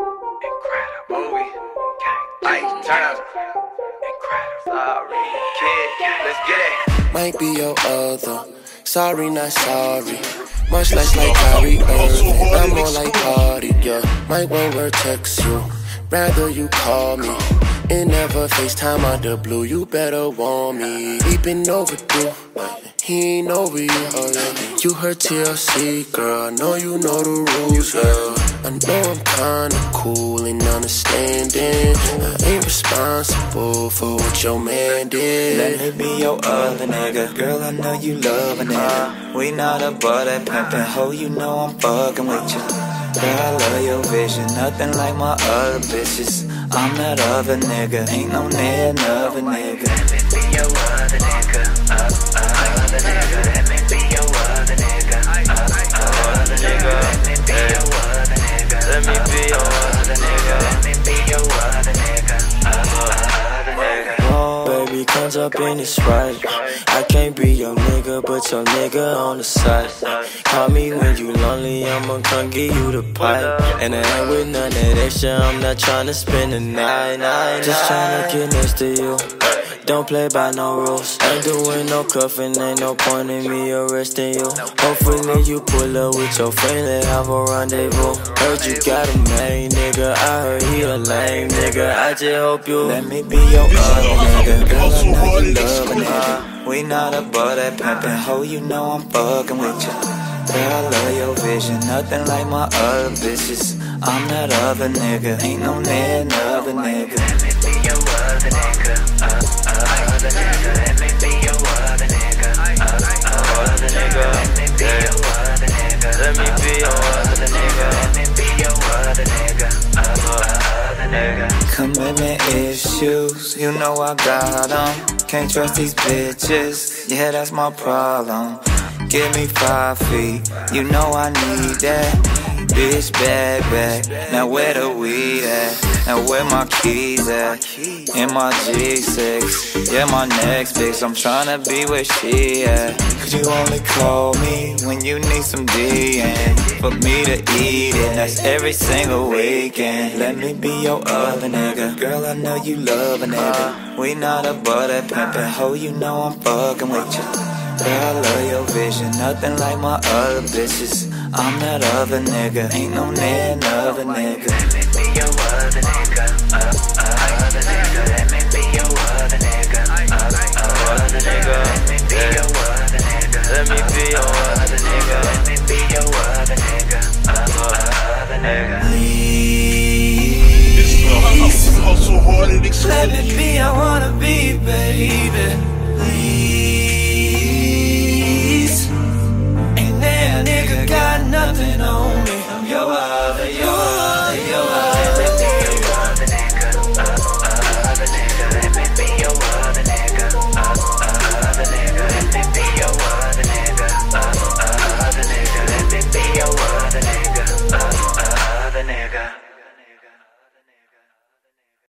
Incredible turn up. Incredible. Sorry, kid. Let's get it. Might be your other. Sorry, not sorry. Much less like Kyrie Irving. I'm more like party, yeah. Might word text you. Rather you call me. It never FaceTime out the blue. You better want me. He been overdue. He ain't over you. Oh. You heard TLC, girl. I know you know the rules, girl. I know I'm kinda cool and understanding. I ain't responsible for what your man did. Let me be your other nigga. Girl, I know you love a nigga. We not above that pimpin' hoe, you know I'm fucking with you. Girl, I love your vision, nothing like my other bitches. I'm that other nigga, ain't no nigga, another nigga. Be your other nigga. Uh, uh, Come jump in this ride. I can't be your nigga, but your nigga on the side. Call me when you lonely, I'ma come give you the pipe. And I ain't with none of that shit, I'm not tryna spend the night, night, Just tryna get next to you. Don't play by no rules. Ain't doing no cuffing, ain't no point in me arresting you. Hopefully you pull up with your friend and have a rendezvous. Heard you got a main nigga, I heard he a lame nigga. I just hope you let me be your other nigga. Know you love a nigga. We not above that pimpin' hoe, you know I'm fucking with you. Girl, I love your vision, nothing like my other bitches. I'm that other nigga, ain't no nigga, another nigga. Let me be your other nigga. Uh, uh, other nigga. Let me be your other nigga. Other nigga. Let me be your other nigga. Let me be your other nigga. Let me be your other nigga. Uh, uh, other nigga. Commitment you know I got them. Can't trust these bitches, yeah, that's my problem. Give me five feet, you know I need that. Bitch, bad, bad. Now where the weed at? Now where my keys at? In my G6, yeah, my next bitch. I'm tryna be where she at. Cause you only call me when you need some D and for me to eat it. That's every single weekend. Let me be your other nigga. Girl, I know you love a nigga. We not above that pimpin' hoe, you know I'm fucking with you. Girl, I love your vision, nothing like my other bitches. I'm that other nigga, ain't no nigga, another nigga. Let me be your other nigga. Uh, uh, other nigga. Let me be your other nigga. Uh, uh, other nigga. Let me be your other nigga. Let me be your other nigga. Let me be your other nigga. Uh, uh, other nigga. Hustle hard and Let me be, I wanna be, baby.